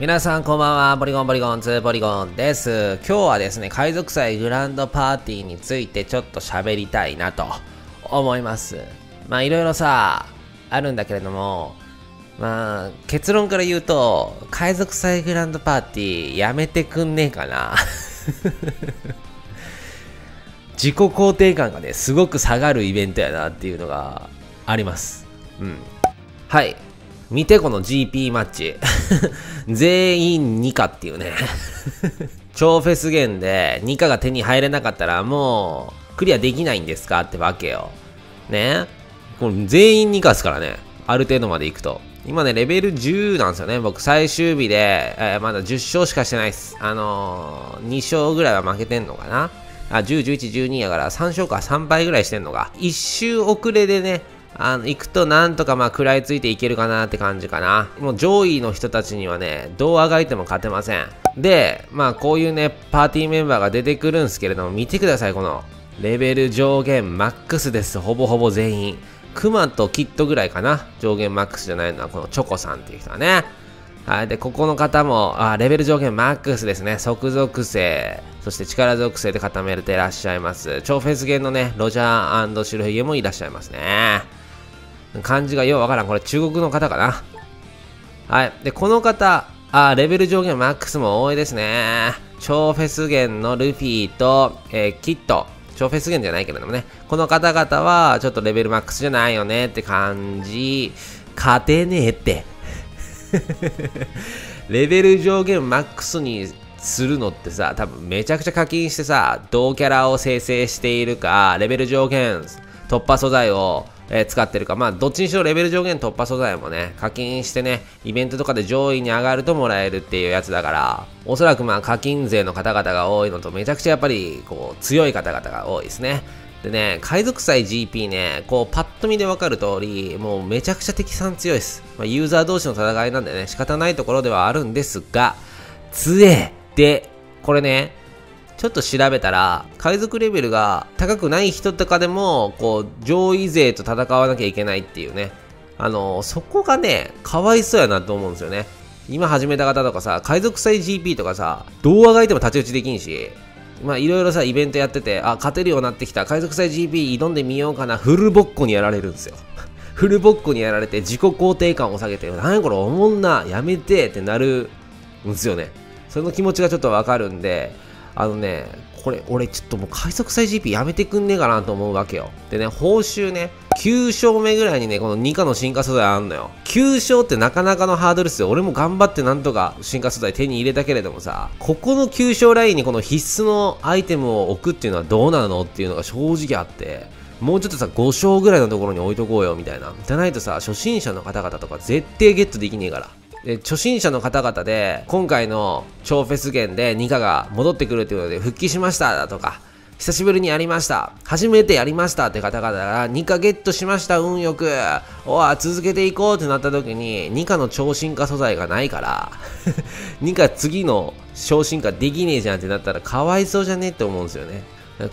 皆さんこんばんは、ポリゴンポリゴン2ポリゴンです。今日はですね、海賊祭グランドパーティーについてちょっと喋りたいなと思います。まあいろいろさ、あるんだけれども、まあ結論から言うと、海賊祭グランドパーティーやめてくんねえかな。自己肯定感がね、すごく下がるイベントやなっていうのがあります。うん。はい。見てこの GP マッチ。全員2課っていうね。超フェスゲンで2課が手に入れなかったらもうクリアできないんですかってわけよ。ね。これ全員2課ですからね。ある程度まで行くと。今ね、レベル10なんですよね。僕最終日で、えー、まだ10勝しかしてないっす。あのー、2勝ぐらいは負けてんのかな。あ、10、11、12やから3勝か3倍ぐらいしてんのが。1周遅れでね、あの、行くとなんとかまあ食らいついていけるかなって感じかな。もう上位の人たちにはね、どうあがいても勝てません。で、まあこういうね、パーティーメンバーが出てくるんですけれども、見てください、この、レベル上限マックスです。ほぼほぼ全員。クマとキットぐらいかな。上限マックスじゃないのは、このチョコさんっていう人はね。はい。で、ここの方も、あレベル上限マックスですね。即属性、そして力属性で固めていらっしゃいます。超フェスゲンのね、ロジャー白ひげもいらっしゃいますね。漢字がようわからん。これ中国の方かな。はい。で、この方、あ、レベル上限マックスも多いですね。超フェス弦のルフィと、えー、キット。超フェス弦じゃないけれどもね。この方々は、ちょっとレベルマックスじゃないよねって感じ。勝てねえって。レベル上限マックスにするのってさ、多分めちゃくちゃ課金してさ、同キャラを生成しているか、レベル上限突破素材をえ、使ってるか。まあ、どっちにしろレベル上限突破素材もね、課金してね、イベントとかで上位に上がるともらえるっていうやつだから、おそらくまあ課金税の方々が多いのと、めちゃくちゃやっぱり、こう、強い方々が多いですね。でね、海賊祭 GP ね、こう、パッと見でわかる通り、もうめちゃくちゃ敵さん強いです。まあ、ユーザー同士の戦いなんでね、仕方ないところではあるんですが、強えで、これね、ちょっと調べたら、海賊レベルが高くない人とかでも、こう、上位勢と戦わなきゃいけないっていうね。あの、そこがね、かわいそうやなと思うんですよね。今始めた方とかさ、海賊祭 GP とかさ、動画がいても太刀打ちできんし、まあいろいろさ、イベントやってて、あ、勝てるようになってきた、海賊祭 GP 挑んでみようかな、フルボッコにやられるんですよ。フルボッコにやられて自己肯定感を下げて、なんやこれおもんな、やめてってなるんですよね。その気持ちがちょっとわかるんで、あのね、これ、俺ちょっともう快速祭 GP やめてくんねえかなと思うわけよ。でね、報酬ね、9勝目ぐらいにね、この2課の進化素材あんのよ。9勝ってなかなかのハードルっすよ。俺も頑張ってなんとか進化素材手に入れたけれどもさ、ここの9勝ラインにこの必須のアイテムを置くっていうのはどうなのっていうのが正直あって、もうちょっとさ、5勝ぐらいのところに置いとこうよみたいな。じゃないとさ、初心者の方々とか絶対ゲットできねえから。で初心者の方々で今回の超フェスゲでニカが戻ってくるということで復帰しましただとか久しぶりにやりました初めてやりましたって方々がニカゲットしました運よくおわ続けていこうってなった時にニカの超進化素材がないから ニカ次の超進化できねえじゃんってなったらかわいそうじゃねえって思うんですよね。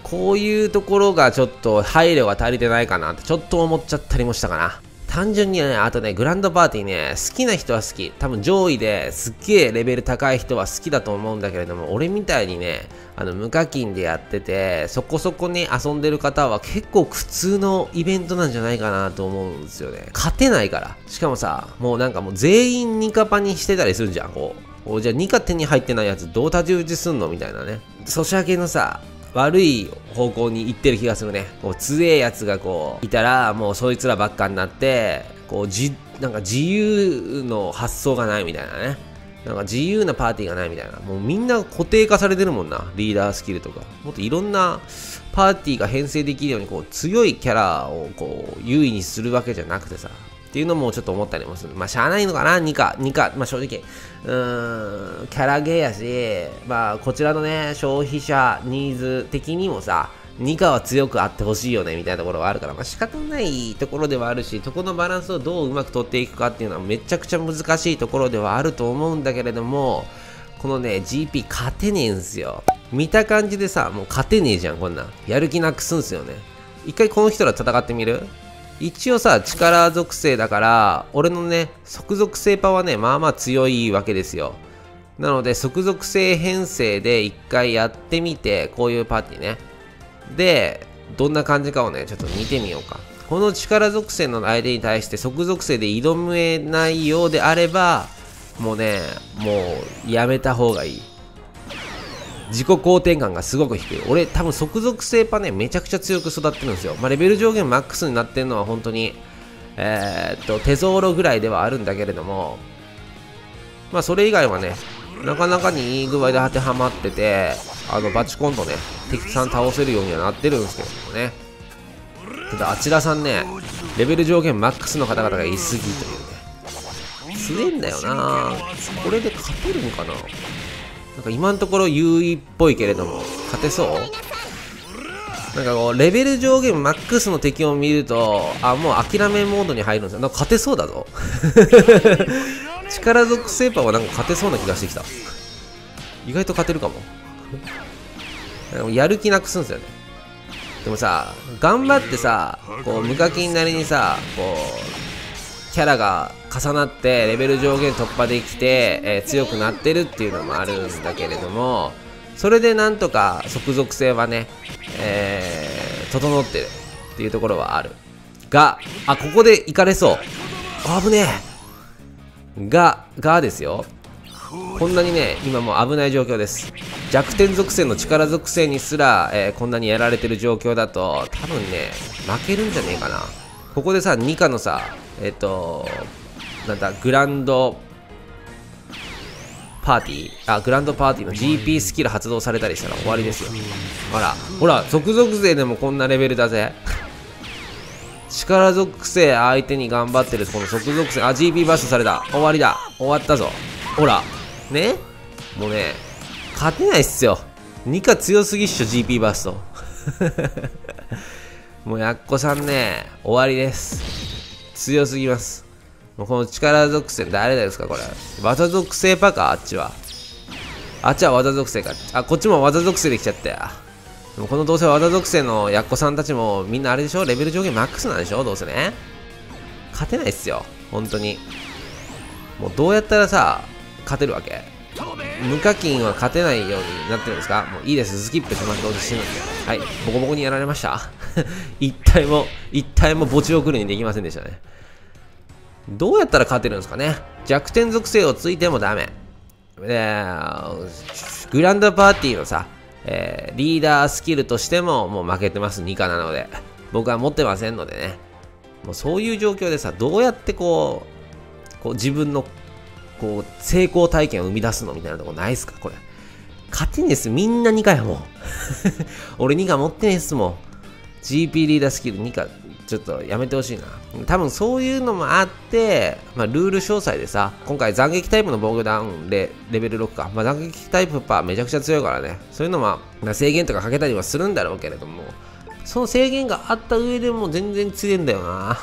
こういうところがちょっと配慮が足りてないかなってちょっと思っちゃったりもしたかな。単純にね、あとね、グランドパーティーね、好きな人は好き。多分上位ですっげえレベル高い人は好きだと思うんだけれども、俺みたいにね、あの、無課金でやってて、そこそこに遊んでる方は結構苦痛のイベントなんじゃないかなと思うんですよね。勝てないから。しかもさ、もうなんかもう全員ニカパにしてたりするじゃん、こう。じゃあニカ手に入ってないやつどう太刀打ちすんの？みたいなね。ソシャゲのさ、悪い方向に行ってる気がするね。こう、強えやつがこう、いたら、もうそいつらばっかになって、こう、じ、なんか自由の発想がないみたいなね。なんか自由なパーティーがないみたいな。もうみんな固定化されてるもんな。リーダースキルとか。もっといろんなパーティーが編成できるように、こう、強いキャラをこう、優位にするわけじゃなくてさ。っていうのもちょっと思ったりもする。まあ、しゃあないのかな ?2 か、2か。まあ、正直。うーん、キャラゲーやし、まあ、こちらのね、消費者ニーズ的にもさ、2課は強くあってほしいよねみたいなところがあるから、まあ、仕方ないところではあるし、そこのバランスをどううまく取っていくかっていうのはめちゃくちゃ難しいところではあると思うんだけれども、このね、GP 勝てねえんすよ。見た感じでさ、もう勝てねえじゃん、こんなん。やる気なくすんすよね。一回この人ら戦ってみる？一応さ、力属性だから、俺のね、即属性パはね、まあまあ強いわけですよ。なので、即属性編成で一回やってみて、こういうパーティーね。で、どんな感じかをね、ちょっと見てみようか。この力属性の相手に対して即属性で挑めないようであれば、もうね、もうやめた方がいい。自己肯定感がすごく低い。俺多分即属性パね、めちゃくちゃ強く育ってるんですよ。まあ、レベル上限マックスになってるのは本当に、えー、っと、手ゾーロぐらいではあるんだけれども、まあそれ以外はね、なかなかにいい具合で当てはまってて、あの、バチコンとね、敵さん倒せるようにはなってるんですけどもね。ただ、あちらさんね、レベル上限マックスの方々がいすぎというね。強えんだよなこれで勝てるんかななんか今のところ優位っぽいけれども、勝てそう？なんかこう、レベル上限マックスの敵を見ると、あ、もう諦めモードに入るんですよ。なんか勝てそうだぞ。力属性パーはなんか勝てそうな気がしてきた。意外と勝てるかも。やる気なくすんですよね。でもさ、頑張ってさ、こう、無課金なりにさ、こう、キャラが重なってレベル上限突破できて、えー、強くなってるっていうのもあるんだけれども、それでなんとか即属性はね、えー、整ってるっていうところはある。が、あ、ここで行かれそう。危ねえ。が、がですよ。こんなにね、今もう危ない状況です。弱点属性の力属性にすら、えー、こんなにやられてる状況だと、多分ね、負けるんじゃねえかな。ここでさ、2課のさ、えっ、ー、と、なんだ、グランドパーティー、あ、グランドパーティーの GP スキル発動されたりしたら終わりですよ。ほら、ほら、属属性でもこんなレベルだぜ。力属性相手に頑張ってるこの即属性、あ、GP バッシュされた。終わりだ。終わったぞ。ほら、ね？もうね、勝てないっすよ。2か強すぎっしょ、GP バースト。もうやっこさんね、終わりです。強すぎます。もうこの力属性誰ですか、これ。技属性パか、あっちは。あっちは技属性か。あ、こっちも技属性できちゃったよ。でもこのどうせ技属性のやっこさんたちもみんなあれでしょ？レベル上限マックスなんでしょ？どうせね。勝てないっすよ。本当に。もうどうやったらさ、勝てるわけ？無課金は勝てないようになってるんですか？もういいです。スキップします。どうせ死ぬんで。はい。ボコボコにやられました。一体も、一体も墓地送りにできませんでしたね。どうやったら勝てるんですかね弱点属性をついてもダメ。で、グランドパーティーのさ、えー、リーダースキルとしてももう負けてます。2課なので。僕は持ってませんのでね。もうそういう状況でさ、どうやってこう、こう自分のこう、成功体験を生み出すの？みたいなとこないっすか？これ。勝てんですみんな2回やもん。俺2回持ってねえっすもん。GP リーダースキル2回、ちょっとやめてほしいな。多分そういうのもあって、まあ、ルール詳細でさ、今回斬撃タイプの防御ダウンでレベル6か。まあ、斬撃タイプパーめちゃくちゃ強いからね。そういうのも、まあ、制限とかかけたりはするんだろうけれども、その制限があった上でも全然強いんだよな。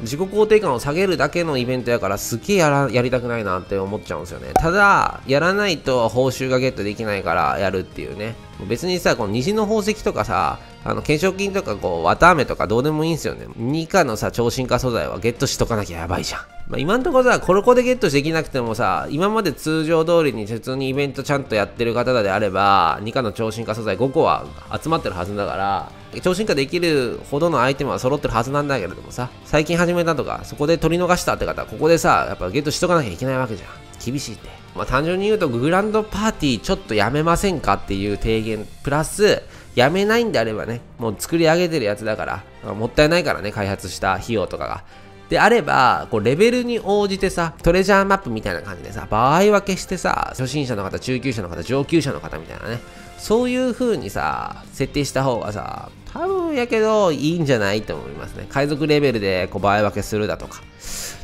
自己肯定感を下げるだけのイベントやからすげえやらやりたくないなって思っちゃうんですよね。ただ、やらないと報酬がゲットできないからやるっていうね。別にさ、この虹の宝石とかさ、あの、懸賞金とかこう、綿飴とかどうでもいいんですよね。2価のさ、超進化素材はゲットしとかなきゃやばいじゃん。まあ、今んところさ、コロコでゲットできなくてもさ、今まで通常通りに普通にイベントちゃんとやってる方であれば、2課の超進化素材5個は集まってるはずだから、超進化できるほどのアイテムは揃ってるはずなんだけれどもさ、最近始めたとか、そこで取り逃したって方、ここでさ、やっぱゲットしとかなきゃいけないわけじゃん。厳しいって。まあ、単純に言うと、グランドパーティーちょっとやめませんかっていう提言、プラス、やめないんであればね、もう作り上げてるやつだから、もったいないからね、開発した費用とかが。であれば、こうレベルに応じてさ、トレジャーマップみたいな感じでさ、場合分けしてさ、初心者の方、中級者の方、上級者の方みたいなね、そういう風にさ、設定した方がさ、多分やけどいいんじゃないと思いますね。海賊レベルでこう場合分けするだとか。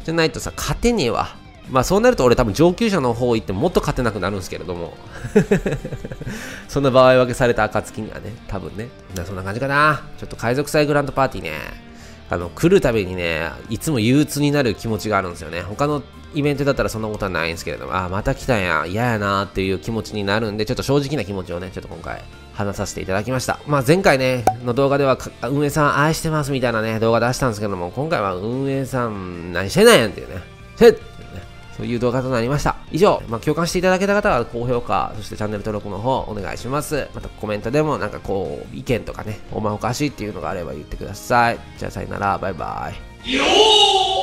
じゃないとさ、勝てねえわ。まあそうなると俺多分上級者の方行ってもっと勝てなくなるんですけれども そんな場合分けされた暁にはね、多分ね。そんな感じかな。ちょっと海賊祭グランドパーティーね。あの、来るたびにね、いつも憂鬱になる気持ちがあるんですよね。他のイベントだったらそんなことはないんですけれども、あ、また来たんや、嫌やなっていう気持ちになるんで、ちょっと正直な気持ちをね、ちょっと今回話させていただきました。まあ前回ね、の動画では運営さん愛してますみたいなね、動画出したんですけども、今回は運営さん何してないやんっていうね。そういう動画となりました。以上、まあ、共感していただけた方は高評価、そしてチャンネル登録の方お願いします。またコメントでもなんかこう、意見とかね、お前おかしいっていうのがあれば言ってください。じゃあさよなら、バイバイ。